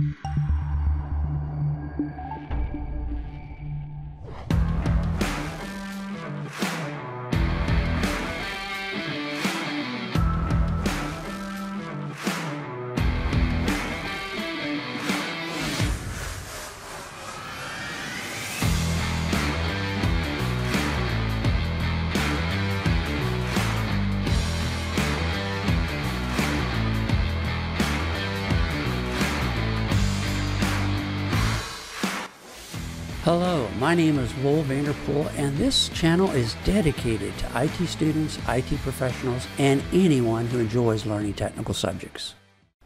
Hello, my name is Lowell Vanderpool, and this channel is dedicated to IT students, IT professionals, and anyone who enjoys learning technical subjects.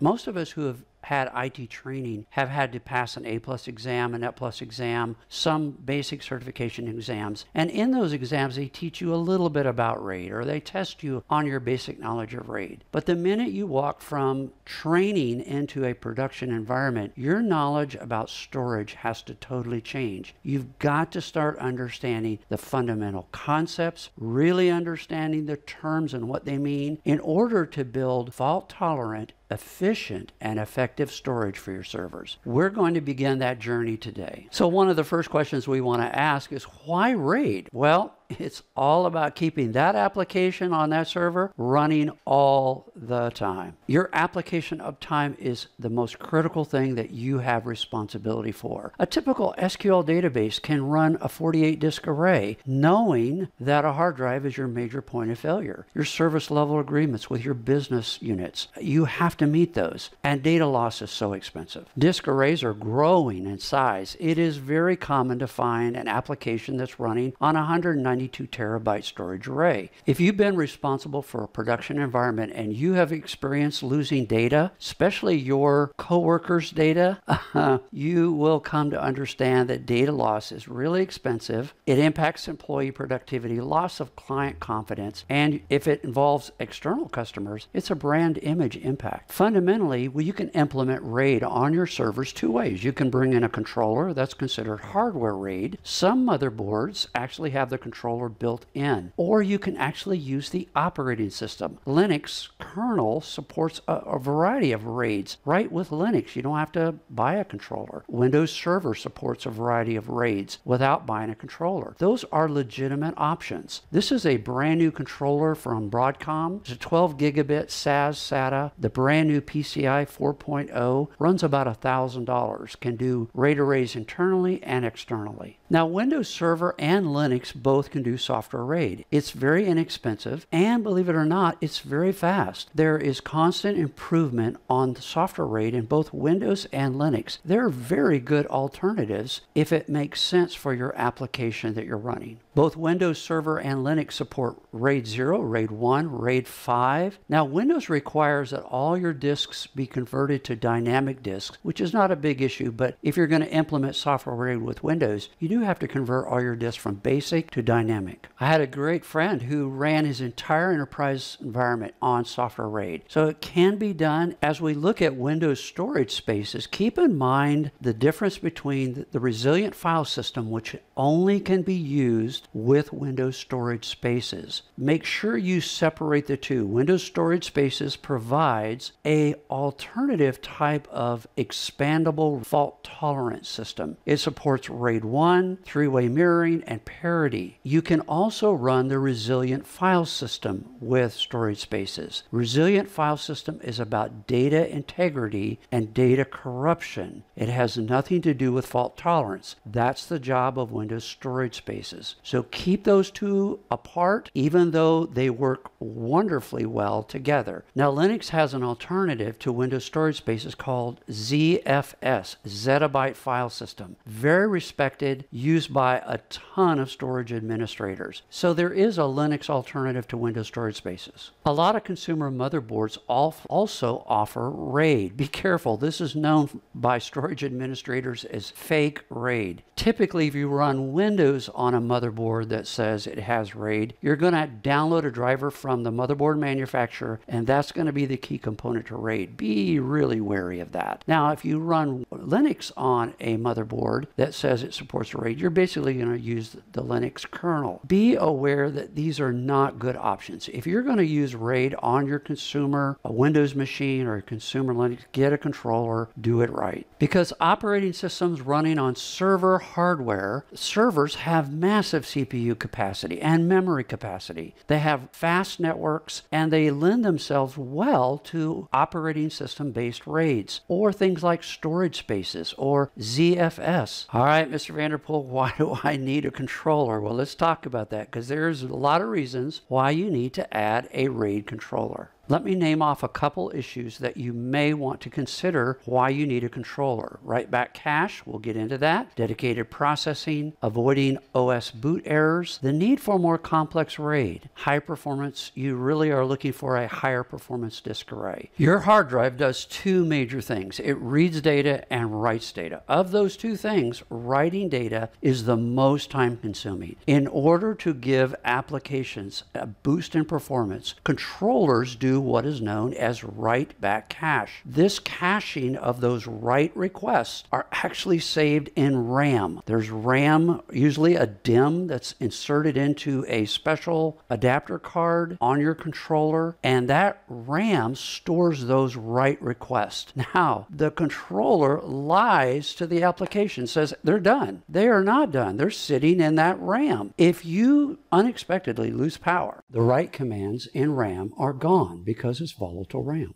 Most of us who have had IT training have had to pass an A plus exam, an N plus exam, some basic certification exams. And in those exams, they teach you a little bit about RAID or they test you on your basic knowledge of RAID. But the minute you walk from training into a production environment, your knowledge about storage has to totally change. You've got to start understanding the fundamental concepts, really understanding the terms and what they mean in order to build fault tolerant efficient and effective storage for your servers. We're going to begin that journey today. So one of the first questions we want to ask is why RAID? Well, it's all about keeping that application on that server running all the time. Your application uptime is the most critical thing that you have responsibility for. A typical SQL database can run a 48 disk array knowing that a hard drive is your major point of failure. Your service level agreements with your business units, you have to meet those. And data loss is so expensive. Disk arrays are growing in size. It is very common to find an application that's running on 190 92 terabyte storage array. If you've been responsible for a production environment and you have experienced losing data, especially your coworkers' data, you will come to understand that data loss is really expensive. It impacts employee productivity, loss of client confidence, and if it involves external customers, it's a brand image impact. Fundamentally, well, you can implement RAID on your servers two ways. You can bring in a controller that's considered hardware RAID. Some motherboards actually have the controller controller built in. Or you can actually use the operating system. Linux kernel supports a, a variety of RAIDs right with Linux. You don't have to buy a controller. Windows Server supports a variety of RAIDs without buying a controller. Those are legitimate options. This is a brand new controller from Broadcom. It's a 12 gigabit SAS SATA. The brand new PCI 4.0 runs about $1,000. Can do RAID arrays internally and externally. Now, Windows Server and Linux both can do software RAID. It's very inexpensive, and believe it or not, it's very fast. There is constant improvement on the software RAID in both Windows and Linux. They're very good alternatives if it makes sense for your application that you're running. Both Windows Server and Linux support RAID 0, RAID 1, RAID 5. Now, Windows requires that all your disks be converted to dynamic disks, which is not a big issue, but if you're going to implement software RAID with Windows, you do have to convert all your disks from basic to dynamic. I had a great friend who ran his entire enterprise environment on software RAID. So it can be done. As we look at Windows storage spaces, keep in mind the difference between the resilient file system, which only can be used with Windows storage spaces. Make sure you separate the two. Windows storage spaces provides a alternative type of expandable fault tolerance system. It supports RAID 1, three-way mirroring, and parity. You can also run the resilient file system with storage spaces. Resilient file system is about data integrity and data corruption. It has nothing to do with fault tolerance. That's the job of Windows storage spaces. So keep those two apart, even though they work wonderfully well together. Now, Linux has an alternative to Windows storage spaces called ZFS, Zettabyte File System. Very respected, used by a ton of storage administrators. So there is a Linux alternative to Windows storage spaces. A lot of consumer motherboards also offer RAID. Be careful, this is known by storage administrators as fake RAID. Typically, if you run Windows on a motherboard that says it has RAID, you're going to download a driver from the motherboard manufacturer, and that's going to be the key component to RAID. Be really wary of that. Now, if you run Linux on a motherboard that says it supports RAID, you're basically going to use the Linux kernel. Be aware that these are not good options. If you're going to use RAID on your consumer a Windows machine or a consumer Linux, get a controller, do it right. Because operating systems running on server hardware, servers have massive CPU capacity and memory capacity. They have fast networks and they lend themselves well to operating system based RAIDs or things like storage spaces or ZFS. All right, Mr. Vanderpool, why do I need a controller? Well, let's talk about that because there's a lot of reasons why you need to add a RAID controller. Let me name off a couple issues that you may want to consider why you need a controller. Write back cache, we'll get into that. Dedicated processing, avoiding OS boot errors, the need for more complex RAID. High performance, you really are looking for a higher performance disk array. Your hard drive does two major things. It reads data and writes data. Of those two things, writing data is the most time consuming. In order to give applications a boost in performance, controllers do what is known as write back cache. This caching of those write requests are actually saved in RAM. There's RAM, usually a DIMM that's inserted into a special adapter card on your controller, and that RAM stores those write requests. Now, the controller lies to the application, says they're done. They are not done. They're sitting in that RAM. If you unexpectedly lose power, the write commands in RAM are gone because it's volatile RAM.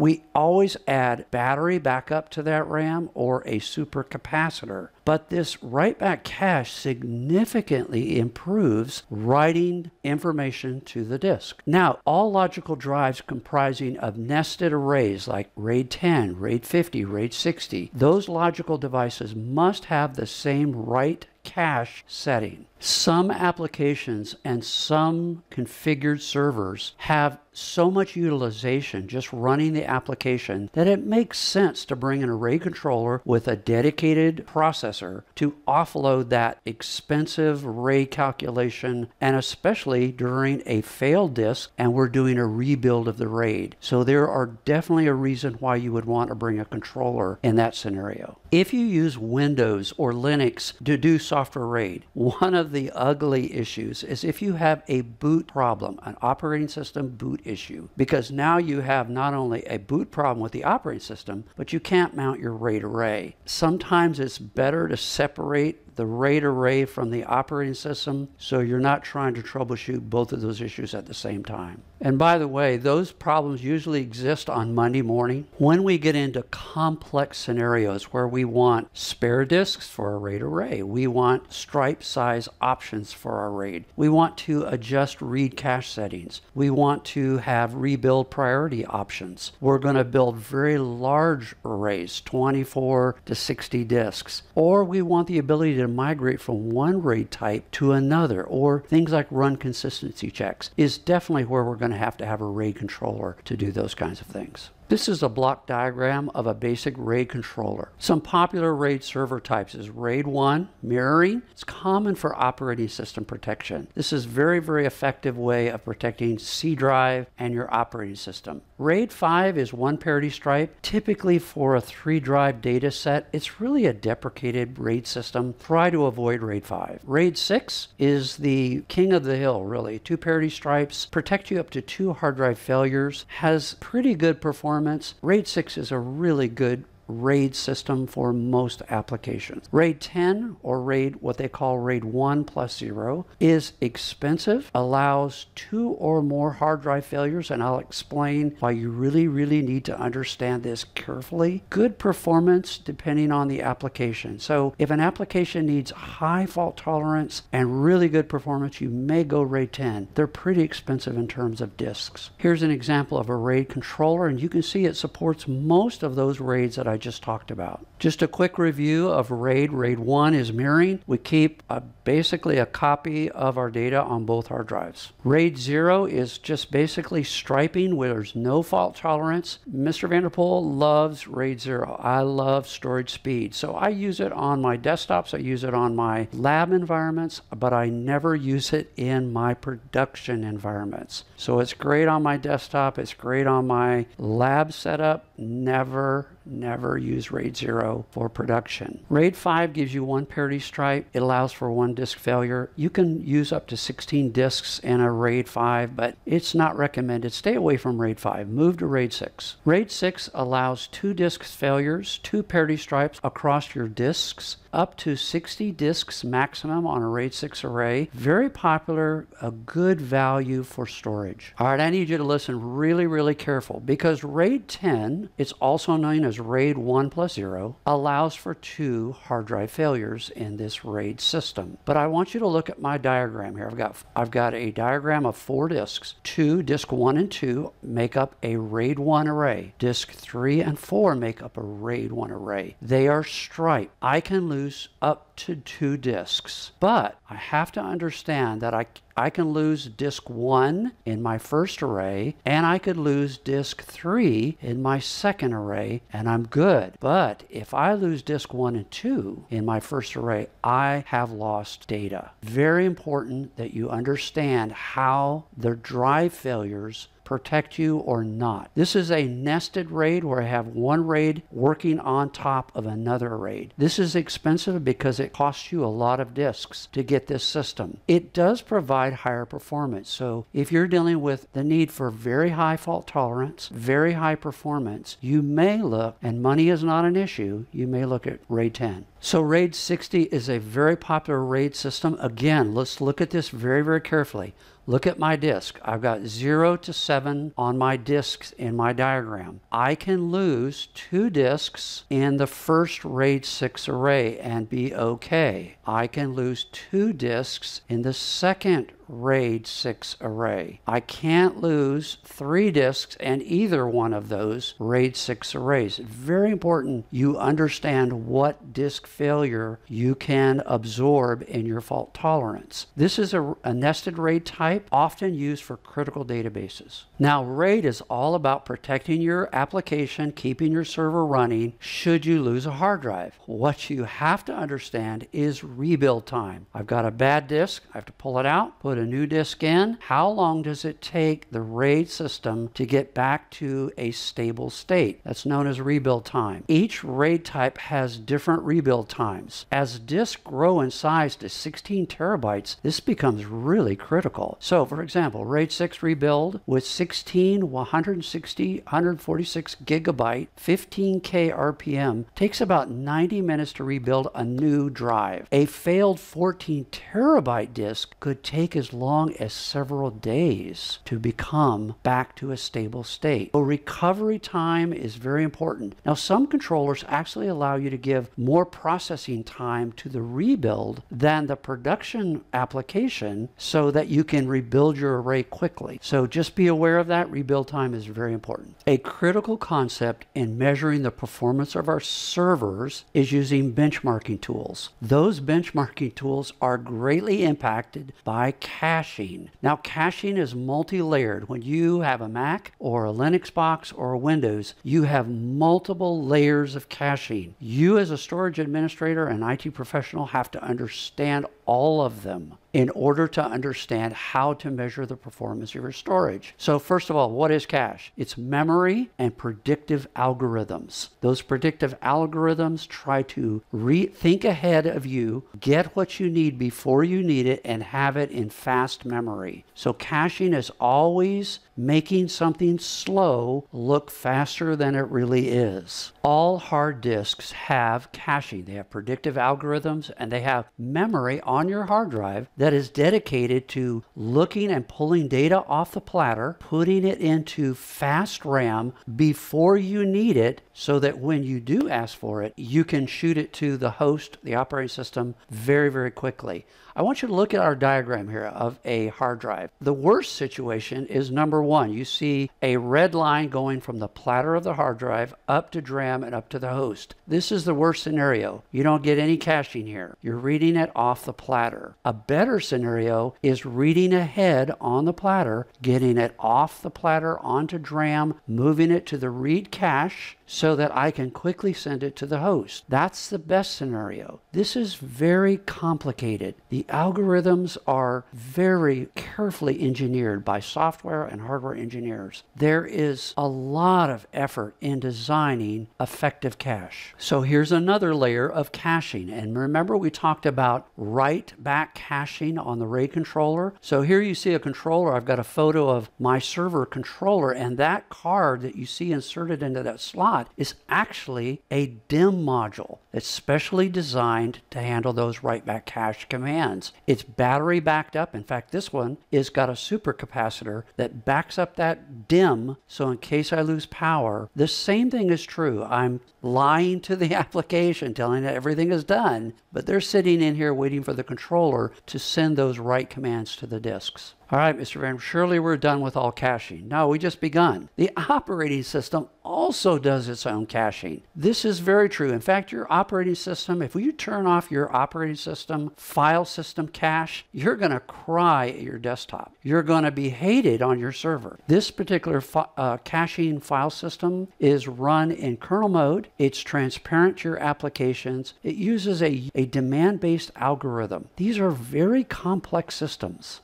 We always add battery backup to that RAM or a supercapacitor, but this write back cache significantly improves writing information to the disk. Now, all logical drives comprising of nested arrays like RAID 10, RAID 50, RAID 60, those logical devices must have the same write cache setting. Some applications and some configured servers have so much utilization just running the application that it makes sense to bring an array controller with a dedicated processor to offload that expensive RAID calculation and especially during a failed disk and we're doing a rebuild of the RAID. So there are definitely a reason why you would want to bring a controller in that scenario. If you use Windows or Linux to do software RAID, one of the ugly issues is if you have a boot problem, an operating system boot issue, because now you have not only a boot problem with the operating system, but you can't mount your RAID array. Sometimes it's better to separate the RAID array from the operating system so you're not trying to troubleshoot both of those issues at the same time. And by the way, those problems usually exist on Monday morning when we get into complex scenarios where we want spare disks for a RAID array. We want stripe size options for our RAID. We want to adjust read cache settings. We want to have rebuild priority options. We're going to build very large arrays, 24 to 60 disks. Or we want the ability to migrate from one RAID type to another, or things like run consistency checks, is definitely where we're going to have to have a RAID controller to do those kinds of things. This is a block diagram of a basic RAID controller. Some popular RAID server types is RAID 1, mirroring. It's common for operating system protection. This is very, very effective way of protecting C drive and your operating system. RAID 5 is one parity stripe, typically for a three drive data set. It's really a deprecated RAID system. Try to avoid RAID 5. RAID 6 is the king of the hill, really. Two parity stripes, protect you up to two hard drive failures, has pretty good performance performance, RAID 6 is a really good RAID system for most applications. RAID 10 or RAID, what they call RAID 1 plus 0, is expensive, allows two or more hard drive failures, and I'll explain why you really, really need to understand this carefully. Good performance depending on the application. So if an application needs high fault tolerance and really good performance, you may go RAID 10. They're pretty expensive in terms of disks. Here's an example of a RAID controller, and you can see it supports most of those RAIDs that I I just talked about. Just a quick review of RAID. RAID 1 is mirroring. We keep a, basically a copy of our data on both hard drives. RAID 0 is just basically striping where there's no fault tolerance. Mr. Vanderpool loves RAID 0. I love storage speed. So I use it on my desktops, I use it on my lab environments, but I never use it in my production environments. So it's great on my desktop, it's great on my lab setup never, never use RAID 0 for production. RAID 5 gives you one parity stripe. It allows for one disk failure. You can use up to 16 disks in a RAID 5, but it's not recommended. Stay away from RAID 5. Move to RAID 6. RAID 6 allows two disk failures, two parity stripes across your disks up to 60 disks maximum on a RAID 6 array. Very popular, a good value for storage. All right, I need you to listen really, really careful because RAID 10, it's also known as RAID 1 plus 0, allows for two hard drive failures in this RAID system. But I want you to look at my diagram here. I've got I've got a diagram of four disks. Two, disk 1 and 2 make up a RAID 1 array. Disk 3 and 4 make up a RAID 1 array. They are striped. I can lose lose up to two disks. But I have to understand that I, I can lose disk 1 in my first array, and I could lose disk 3 in my second array, and I'm good. But if I lose disk 1 and 2 in my first array, I have lost data. Very important that you understand how the drive failures protect you or not. This is a nested RAID where I have one RAID working on top of another RAID. This is expensive because it costs you a lot of disks to get this system. It does provide higher performance. So if you're dealing with the need for very high fault tolerance, very high performance, you may look, and money is not an issue, you may look at RAID 10. So RAID 60 is a very popular RAID system. Again, let's look at this very, very carefully. Look at my disk. I've got 0 to 7 on my disks in my diagram. I can lose two disks in the first RAID 6 array and be okay. I can lose two disks in the second RAID 6 array. I can't lose three disks and either one of those RAID 6 arrays. Very important you understand what disk failure you can absorb in your fault tolerance. This is a, a nested RAID type often used for critical databases. Now, RAID is all about protecting your application, keeping your server running should you lose a hard drive. What you have to understand is rebuild time. I've got a bad disk, I have to pull it out, put a new disk in, how long does it take the RAID system to get back to a stable state? That's known as rebuild time. Each RAID type has different rebuild times. As disks grow in size to 16 terabytes, this becomes really critical. So, for example, RAID 6 rebuild with 16 160 146 gigabyte 15k RPM takes about 90 minutes to rebuild a new drive. A failed 14 terabyte disk could take as long as several days to become back to a stable state. So recovery time is very important. Now, some controllers actually allow you to give more processing time to the rebuild than the production application so that you can rebuild your array quickly. So just be aware of that. Rebuild time is very important. A critical concept in measuring the performance of our servers is using benchmarking tools. Those benchmarking tools are greatly impacted by caching. Now, caching is multi layered. When you have a Mac or a Linux box or a Windows, you have multiple layers of caching. You, as a storage administrator and IT professional, have to understand all of them in order to understand how to measure the performance of your storage. So, first of all, what is cache? It's memory and predictive algorithms. Those predictive algorithms try to think ahead of you, get what you need before you need it, and have it in fast memory. So, caching is always making something slow look faster than it really is. All hard disks have caching, they have predictive algorithms, and they have memory on your hard drive that is dedicated to looking and pulling data off the platter, putting it into fast RAM before you need it so that when you do ask for it, you can shoot it to the host, the operating system, very, very quickly. I want you to look at our diagram here of a hard drive. The worst situation is number one. You see a red line going from the platter of the hard drive up to DRAM and up to the host. This is the worst scenario. You don't get any caching here. You're reading it off the platter. A better scenario is reading ahead on the platter, getting it off the platter onto DRAM, moving it to the read cache, so that I can quickly send it to the host. That's the best scenario. This is very complicated. The algorithms are very carefully engineered by software and hardware engineers. There is a lot of effort in designing effective cache. So here's another layer of caching. And remember we talked about write back caching on the RAID controller. So here you see a controller. I've got a photo of my server controller and that card that you see inserted into that slot is actually a DIMM module that's specially designed to handle those write back cache commands. It's battery backed up. In fact, this one is got a supercapacitor that backs up that DIMM. So in case I lose power, the same thing is true. I'm lying to the application, telling it everything is done, but they're sitting in here waiting for the controller to send those write commands to the disks. All right, Mr. Van, surely we're done with all caching. No, we just begun. The operating system also does its own caching. This is very true. In fact, your operating system, if you turn off your operating system file system cache, you're going to cry at your desktop. You're going to be hated on your server. This particular uh, caching file system is run in kernel mode. It's transparent to your applications. It uses a, a demand-based algorithm. These are very complex systems.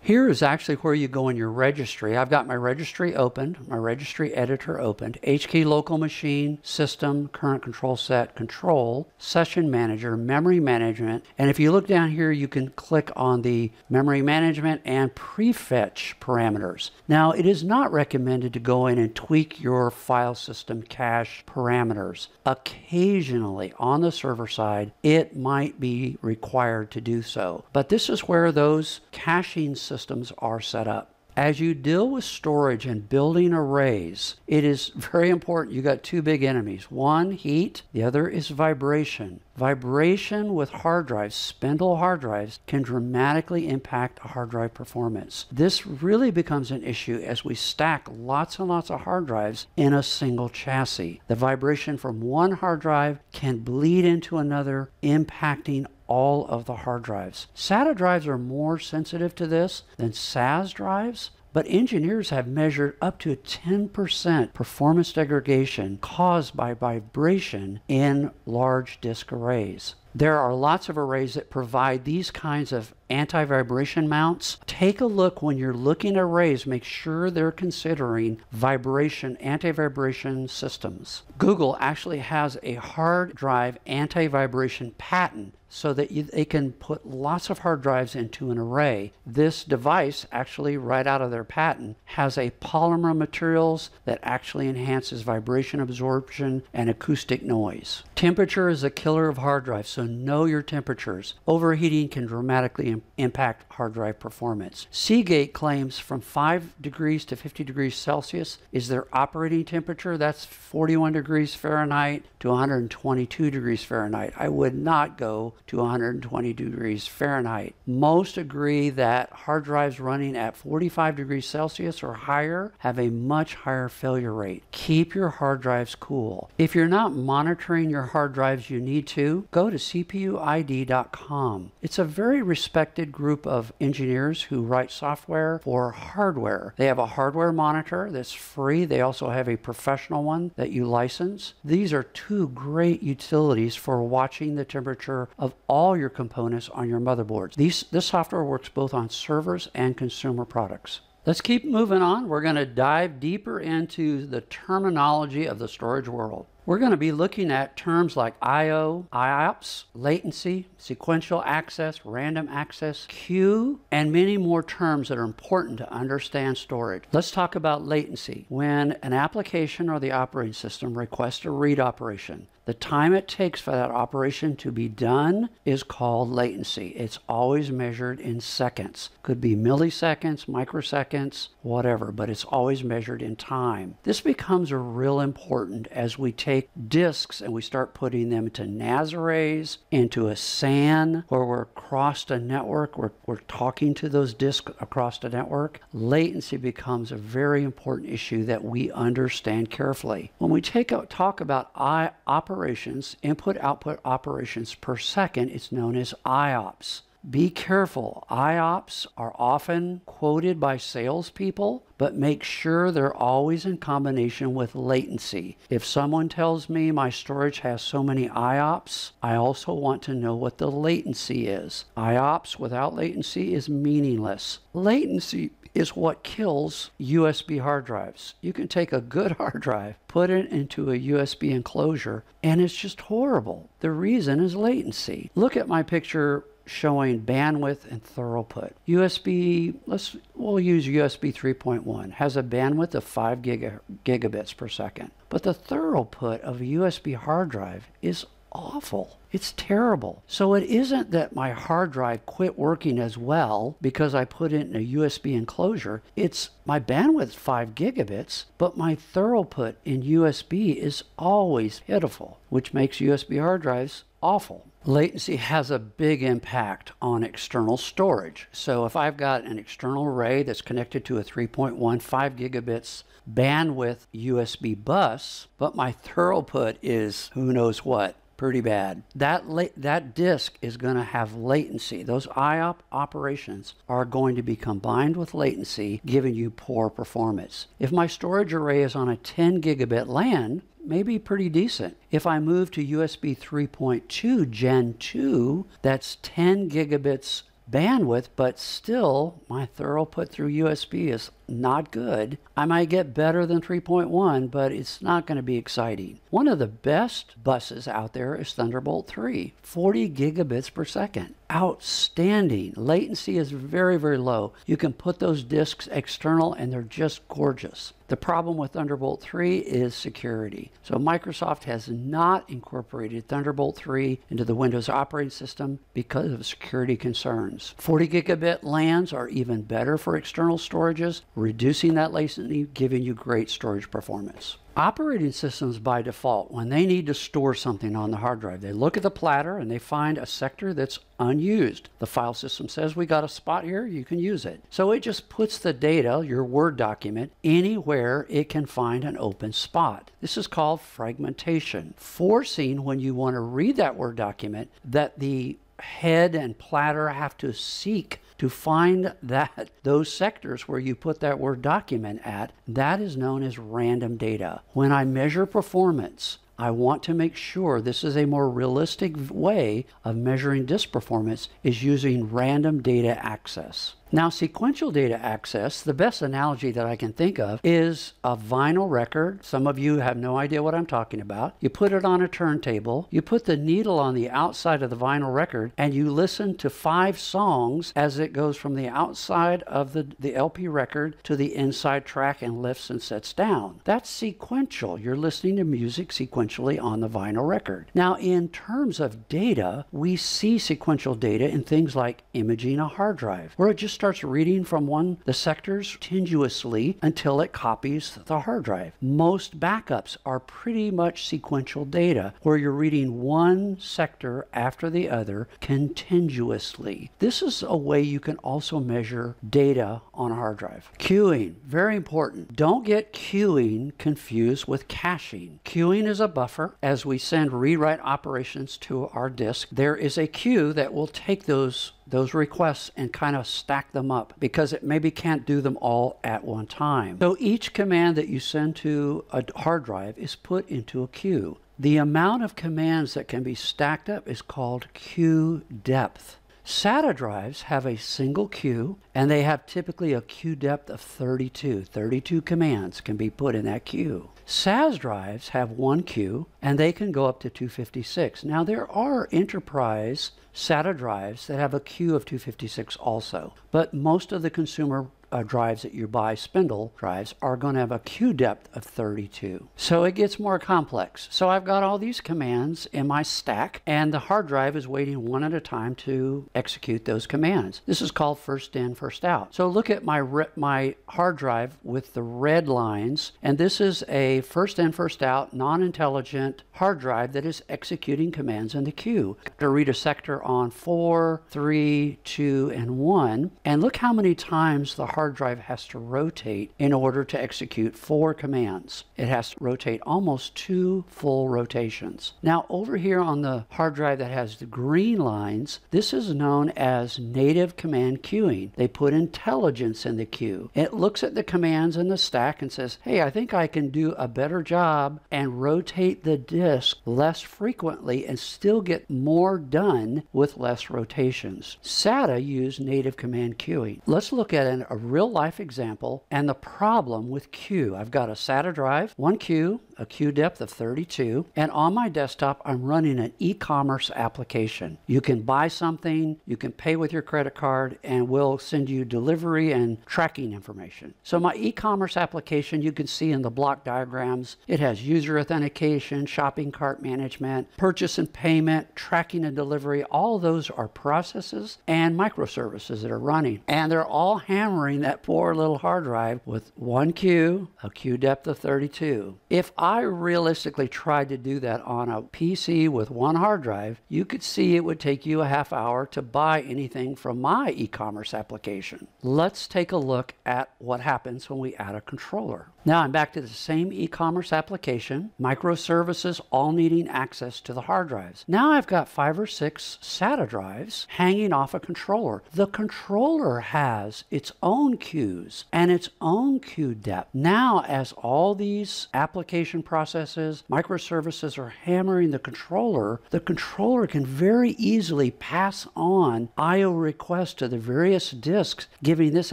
Here is actually where you go in your registry. I've got my registry opened, my registry editor opened, HKey local machine, system, current control set, control, session manager, memory management. And if you look down here, you can click on the memory management and prefetch parameters. Now, it is not recommended to go in and tweak your file system cache parameters. Occasionally on the server side, it might be required to do so. But this is where those caching systems are set up. As you deal with storage and building arrays, it is very important. You got two big enemies. One, heat. The other is vibration. Vibration with hard drives, spindle hard drives, can dramatically impact hard drive performance. This really becomes an issue as we stack lots and lots of hard drives in a single chassis. The vibration from one hard drive can bleed into another, impacting all of the hard drives. SATA drives are more sensitive to this than SAS drives, but engineers have measured up to 10% performance degradation caused by vibration in large disk arrays. There are lots of arrays that provide these kinds of anti-vibration mounts. Take a look when you're looking at arrays, make sure they're considering vibration, anti-vibration systems. Google actually has a hard drive anti-vibration patent so that you, they can put lots of hard drives into an array. This device, actually, right out of their patent, has a polymer materials that actually enhances vibration absorption and acoustic noise. Temperature is a killer of hard drives, so know your temperatures. Overheating can dramatically Im impact hard drive performance. Seagate claims from 5 degrees to 50 degrees Celsius is their operating temperature. That's 41 degrees Fahrenheit to 122 degrees Fahrenheit. I would not go to 120 degrees Fahrenheit. Most agree that hard drives running at 45 degrees Celsius or higher have a much higher failure rate. Keep your hard drives cool. If you're not monitoring your hard drives you need to, go to CPUID.com. It's a very respected group of engineers who write software for hardware. They have a hardware monitor that's free. They also have a professional one that you license. These are two great utilities for watching the temperature of all your components on your motherboards. These, this software works both on servers and consumer products. Let's keep moving on. We're going to dive deeper into the terminology of the storage world. We're going to be looking at terms like I.O., IOPS, latency, sequential access, random access, queue, and many more terms that are important to understand storage. Let's talk about latency. When an application or the operating system requests a read operation, the time it takes for that operation to be done is called latency. It's always measured in seconds. Could be milliseconds, microseconds, whatever, but it's always measured in time. This becomes real important as we take disks and we start putting them into NAS arrays, into a SAN, where we're across a network, we're, we're talking to those disks across the network. Latency becomes a very important issue that we understand carefully. When we take a, talk about I, operations, input output operations per second, it's known as IOPS. Be careful. IOPS are often quoted by salespeople, but make sure they're always in combination with latency. If someone tells me my storage has so many IOPS, I also want to know what the latency is. IOPS without latency is meaningless. Latency is what kills USB hard drives. You can take a good hard drive, put it into a USB enclosure, and it's just horrible. The reason is latency. Look at my picture showing bandwidth and throughput. USB, let's we'll use USB 3.1 has a bandwidth of 5 giga, gigabits per second. But the throughput of a USB hard drive is awful. It's terrible. So it isn't that my hard drive quit working as well because I put it in a USB enclosure. It's my bandwidth 5 gigabits, but my throughput in USB is always pitiful, which makes USB hard drives awful. Latency has a big impact on external storage. So if I've got an external array that's connected to a 3.15 gigabits bandwidth USB bus, but my throughput is who knows what, pretty bad. That that disk is going to have latency. Those IOP operations are going to be combined with latency, giving you poor performance. If my storage array is on a 10 gigabit LAN, maybe pretty decent. If I move to USB 3.2 Gen 2, that's 10 gigabits bandwidth, but still my throughput through USB is not good. I might get better than 3.1, but it's not going to be exciting. One of the best buses out there is Thunderbolt 3, 40 gigabits per second. Outstanding. Latency is very, very low. You can put those disks external and they're just gorgeous. The problem with Thunderbolt 3 is security. So Microsoft has not incorporated Thunderbolt 3 into the Windows operating system because of security concerns. 40 gigabit LANs are even better for external storages, reducing that latency, giving you great storage performance. Operating systems by default, when they need to store something on the hard drive, they look at the platter and they find a sector that's unused. The file system says we got a spot here, you can use it. So it just puts the data, your Word document, anywhere it can find an open spot. This is called fragmentation, forcing when you want to read that Word document that the head and platter have to seek to find that those sectors where you put that word document at, that is known as random data. When I measure performance, I want to make sure this is a more realistic way of measuring disk performance is using random data access. Now, sequential data access, the best analogy that I can think of is a vinyl record. Some of you have no idea what I'm talking about. You put it on a turntable, you put the needle on the outside of the vinyl record, and you listen to five songs as it goes from the outside of the, the LP record to the inside track and lifts and sets down. That's sequential. You're listening to music sequentially on the vinyl record. Now, in terms of data, we see sequential data in things like imaging a hard drive, where it just starts reading from one the sectors continuously until it copies the hard drive. Most backups are pretty much sequential data where you're reading one sector after the other continuously. This is a way you can also measure data on a hard drive. Queuing, very important. Don't get queuing confused with caching. Queuing is a buffer. As we send read write operations to our disk, there is a queue that will take those those requests and kind of stack them up because it maybe can't do them all at one time. So each command that you send to a hard drive is put into a queue. The amount of commands that can be stacked up is called queue depth. SATA drives have a single queue and they have typically a queue depth of 32. 32 commands can be put in that queue. SAS drives have one queue and they can go up to 256. Now, there are enterprise SATA drives that have a queue of 256 also, but most of the consumer uh, drives that you buy, spindle drives, are going to have a queue depth of 32. So it gets more complex. So I've got all these commands in my stack, and the hard drive is waiting one at a time to execute those commands. This is called first in, first out. So look at my my hard drive with the red lines, and this is a first in, first out, non-intelligent hard drive that is executing commands in the queue. To read a sector on 4, 3, 2, and 1, and look how many times the hard drive has to rotate in order to execute four commands. It has to rotate almost two full rotations. Now, over here on the hard drive that has the green lines, this is known as native command queuing. They put intelligence in the queue. It looks at the commands in the stack and says, hey, I think I can do a better job and rotate the disk less frequently and still get more done with less rotations. SATA use native command queuing. Let's look at an, a real life example and the problem with queue. I've got a SATA drive, one queue, a queue depth of 32, and on my desktop, I'm running an e-commerce application. You can buy something, you can pay with your credit card, and we'll send you delivery and tracking information. So my e-commerce application, you can see in the block diagrams, it has user authentication, shopping cart management, purchase and payment, tracking and delivery. All those are processes and microservices that are running. And they're all hammering that poor little hard drive with one queue, a queue depth of 32. If I realistically tried to do that on a PC with one hard drive, you could see it would take you a half hour to buy anything from my e-commerce application. Let's take a look at what happens when we add a controller. Now I'm back to the same e-commerce application, microservices all needing access to the hard drives. Now I've got five or six SATA drives hanging off a controller. The controller has its own queues and its own queue depth. Now as all these application processes, microservices are hammering the controller, the controller can very easily pass on IO requests to the various disks, giving this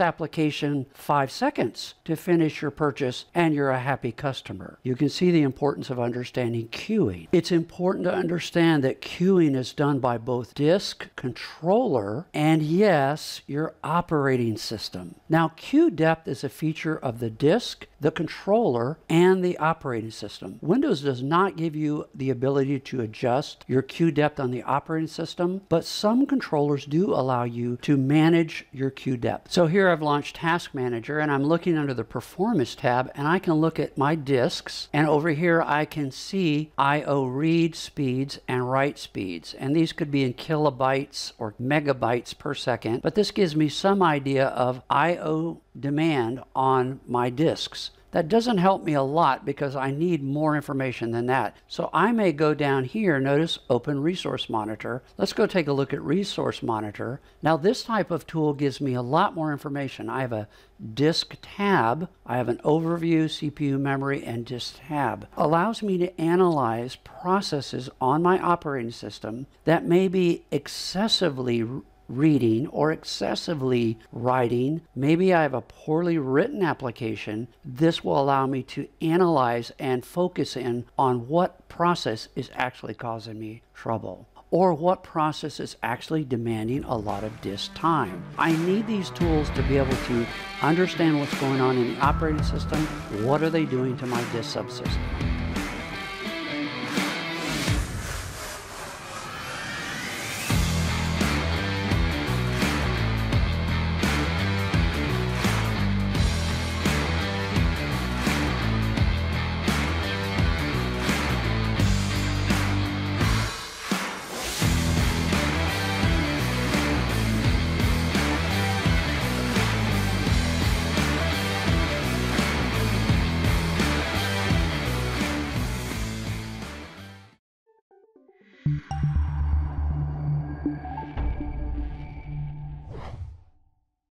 application five seconds to finish your purchase and you're a happy customer. You can see the importance of understanding queuing. It's important to understand that queuing is done by both disk, controller, and yes, your operating system. Now, queue depth is a feature of the disk, the controller, and the operating system. Windows does not give you the ability to adjust your queue depth on the operating system, but some controllers do allow you to manage your queue depth. So here I've launched Task Manager and I'm looking under the Performance tab and I can look at my disks and over here I can see I.O. read speeds and write speeds and these could be in kilobytes or megabytes per second, but this gives me some idea of I.O. demand on my disks. That doesn't help me a lot because I need more information than that. So I may go down here, notice Open Resource Monitor. Let's go take a look at Resource Monitor. Now this type of tool gives me a lot more information. I have a disk tab, I have an overview, CPU memory, and disk tab. Allows me to analyze processes on my operating system that may be excessively reading or excessively writing. Maybe I have a poorly written application. This will allow me to analyze and focus in on what process is actually causing me trouble or what process is actually demanding a lot of disk time. I need these tools to be able to understand what's going on in the operating system. What are they doing to my disk subsystem?